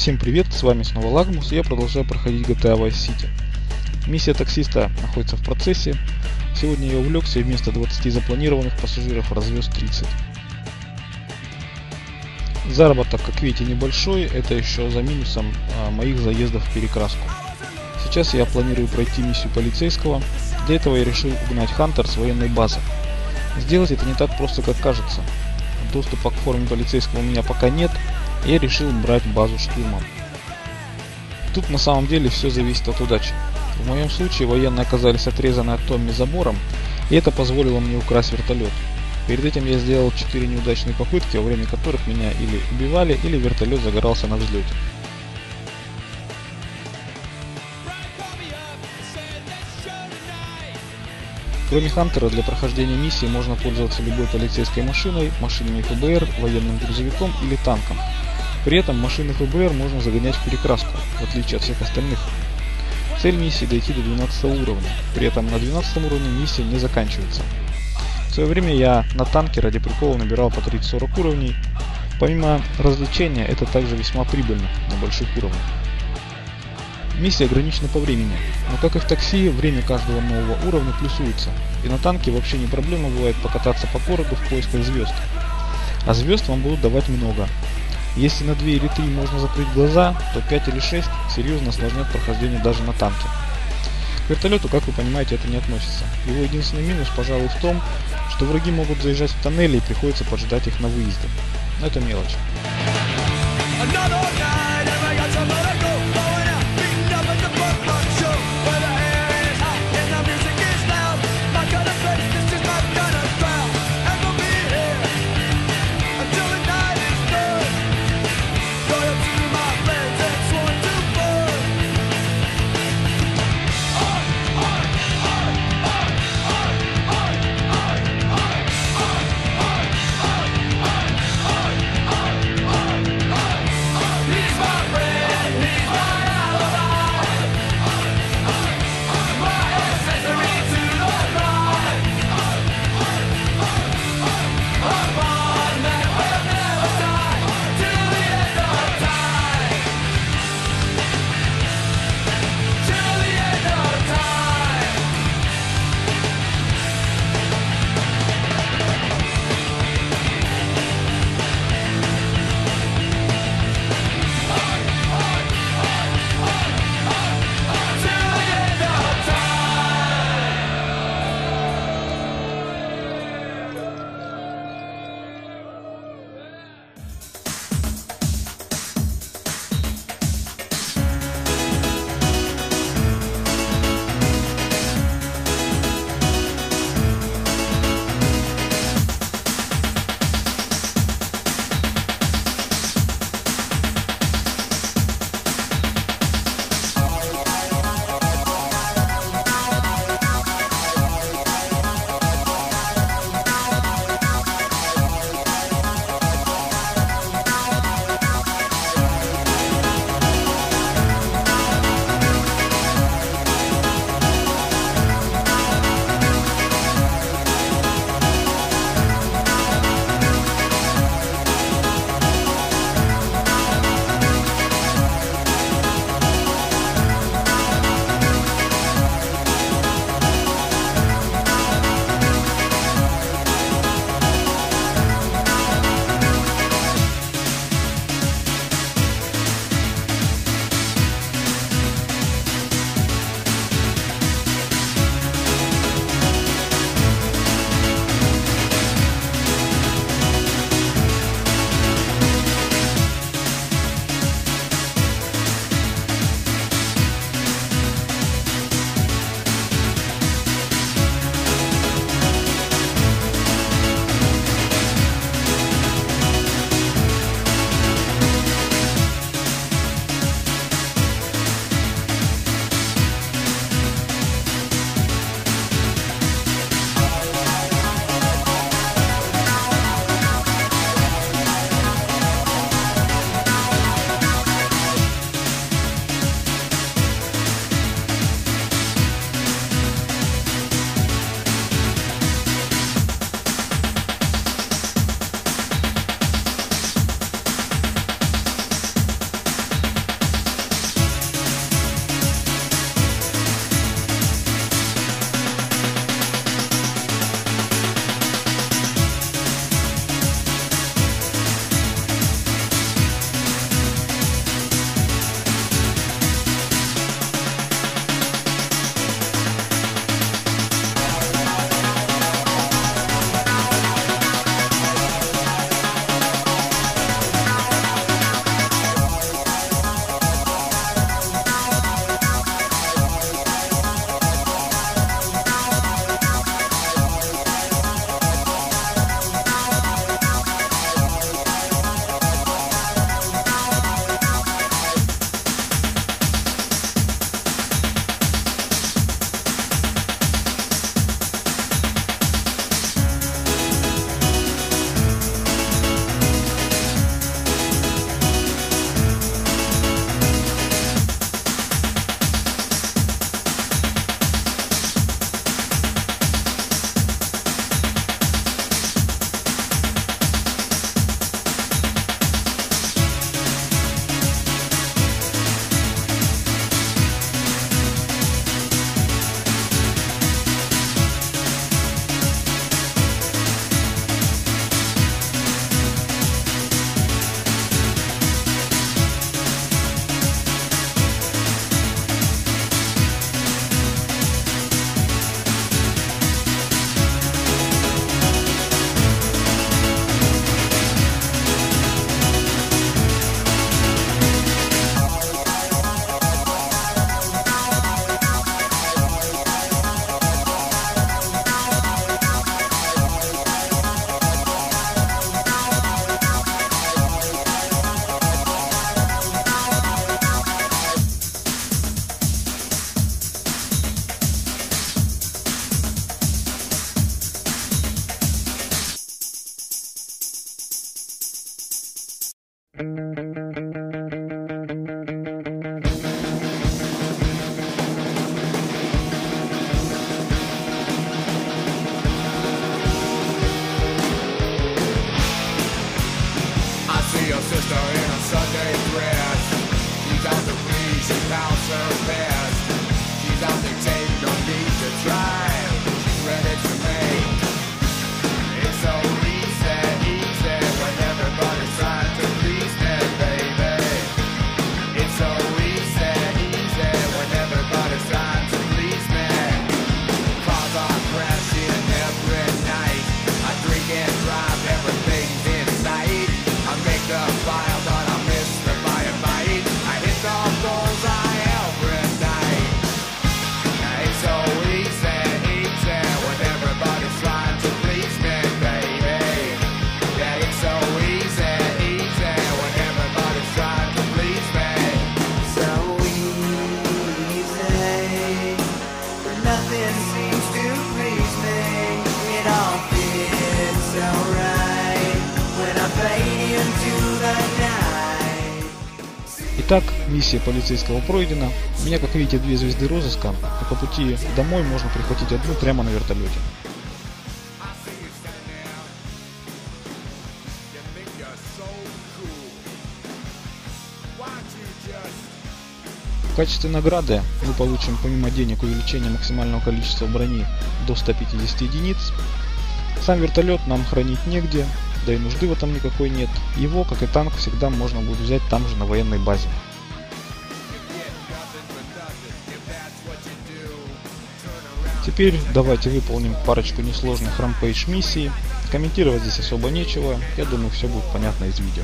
Всем привет, с вами снова Лагмус, я продолжаю проходить GTA Vice City. Миссия таксиста находится в процессе. Сегодня я увлекся и вместо 20 запланированных пассажиров развез 30. Заработок, как видите, небольшой, это еще за минусом а, моих заездов в перекраску. Сейчас я планирую пройти миссию полицейского. Для этого я решил угнать Хантер с военной базы. Сделать это не так просто, как кажется. Доступа к форме полицейского у меня пока нет, я решил брать базу штурмом. Тут на самом деле все зависит от удачи. В моем случае военные оказались отрезаны от Томми забором, и это позволило мне украсть вертолет. Перед этим я сделал 4 неудачные попытки, во время которых меня или убивали, или вертолет загорался на взлете. Кроме Хантера, для прохождения миссии можно пользоваться любой полицейской машиной, машинами ФБР, военным грузовиком или танком. При этом машины ФБР можно загонять в перекраску, в отличие от всех остальных. Цель миссии дойти до 12 уровня, при этом на 12 уровне миссия не заканчивается. В свое время я на танке ради прикола набирал по 30-40 уровней. Помимо развлечения, это также весьма прибыльно на больших уровнях. Миссия ограничена по времени, но как и в такси, время каждого нового уровня плюсуется, и на танке вообще не проблема бывает покататься по городу в поисках звезд. А звезд вам будут давать много, если на 2 или 3 можно закрыть глаза, то 5 или 6 серьезно осложнят прохождение даже на танке. К вертолету, как вы понимаете, это не относится. Его единственный минус, пожалуй, в том, что враги могут заезжать в тоннели и приходится поджидать их на выезде. Но это мелочь. sister in a Sunday dress. She's out to please, she pounds her best. She's out to take. Итак, миссия полицейского пройдена. У меня, как видите, две звезды розыска, и по пути домой можно прихватить одну прямо на вертолете. В качестве награды мы получим помимо денег увеличение максимального количества брони до 150 единиц. Сам вертолет нам хранить негде, да и нужды в этом никакой нет. Его, как и танк, всегда можно будет взять там же на военной базе. Теперь давайте выполним парочку несложных рампейдж миссий. Комментировать здесь особо нечего, я думаю все будет понятно из видео.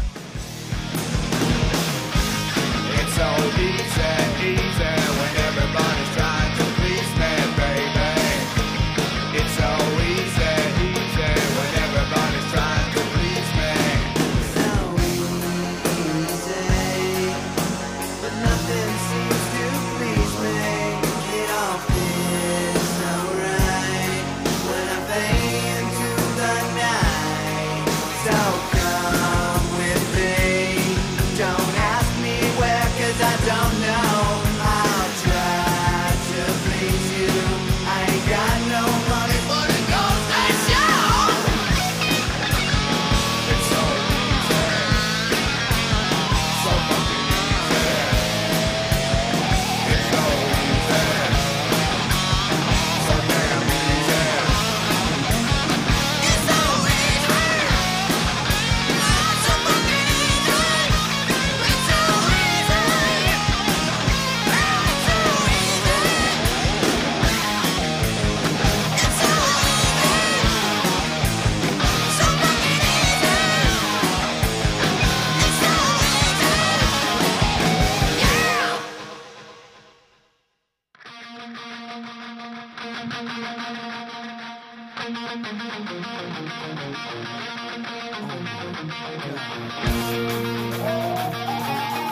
Thank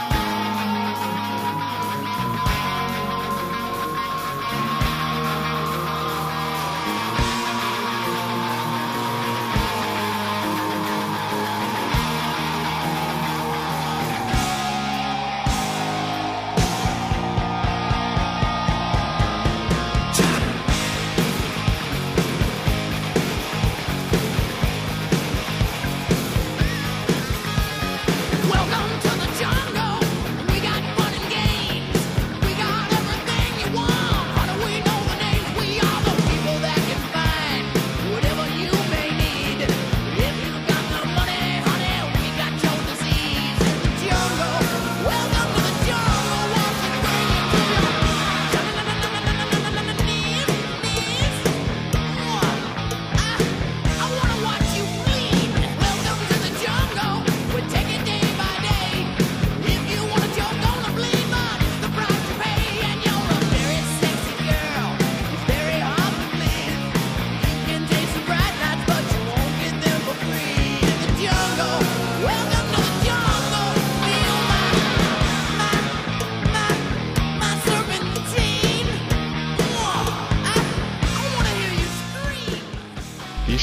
you.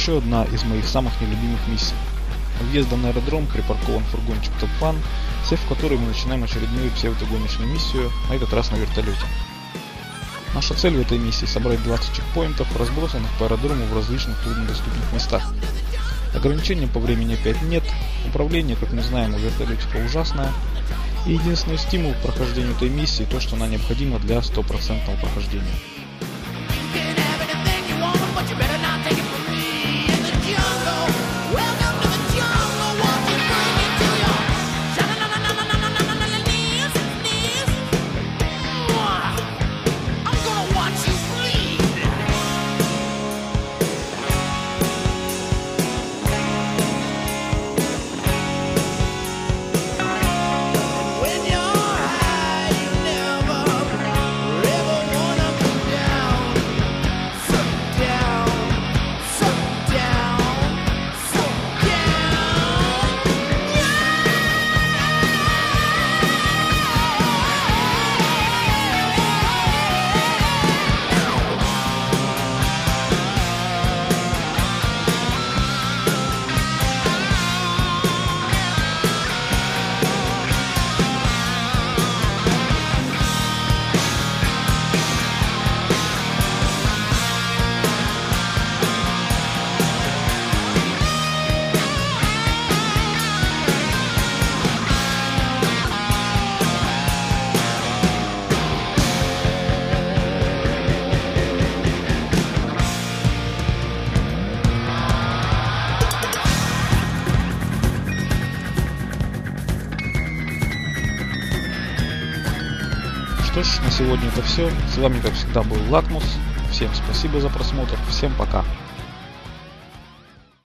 Еще одна из моих самых нелюбимых миссий. въездом на аэродром припаркован фургончик Топан, сев в который мы начинаем очередную псевдогоночную миссию, на этот раз на вертолете. Наша цель в этой миссии собрать 20 чекпоинтов, разбросанных по аэродрому в различных труднодоступных местах. Ограничений по времени опять нет, управление, как мы знаем, у вертолетика ужасное, и единственный стимул к прохождению этой миссии то, что она необходима для стопроцентного прохождения. Сегодня это все. С вами, как всегда, был Лакмус. Всем спасибо за просмотр. Всем пока.